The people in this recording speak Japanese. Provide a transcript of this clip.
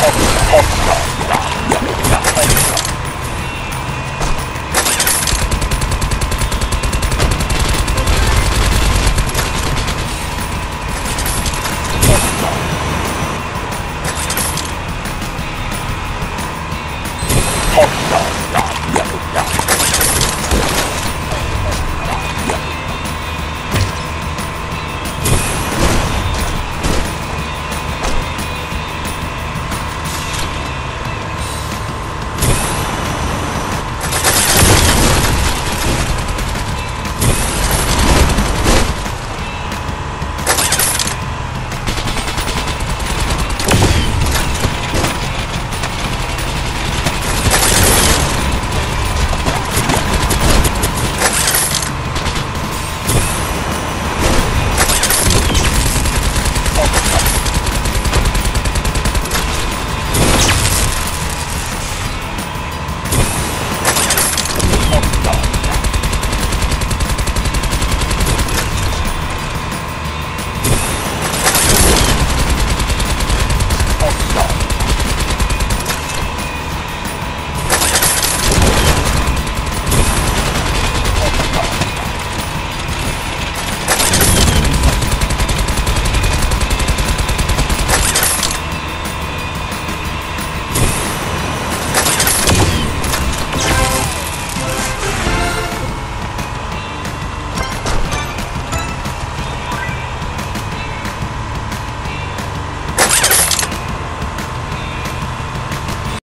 Hostile.